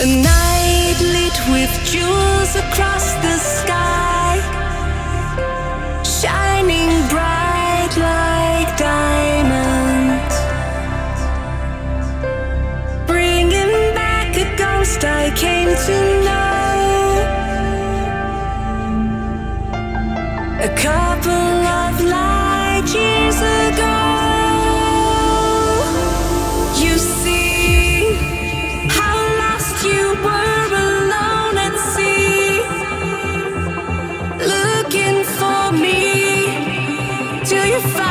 A night lit with jewels across the sky. to find